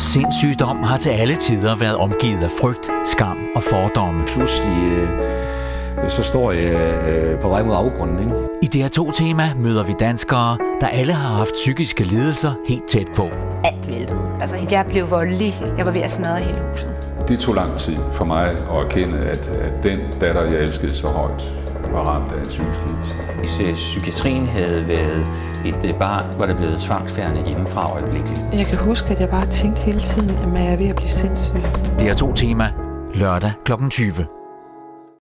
Sindssygdom har til alle tider været omgivet af frygt, skam og fordomme. Pludselig øh, så står jeg øh, på vej mod afgrunden. Ikke? I DR2-tema møder vi danskere, der alle har haft psykiske lidelser helt tæt på. Alt væltede. Altså, jeg blev voldelig. Jeg var ved at smadre hele huset. Det tog lang tid for mig at erkende, at, at den datter, jeg elskede så højt, var ramt af en psykisk lidelse. Hvis øh, psykiatrien havde været et øh, barn, var det blevet tvangsfjernet hjemmefra øjeblikkeligt. Jeg kan huske, at jeg bare tænkte hele tiden, at jeg er ved at blive sindssyg. DR2-tema lørdag kl. 20.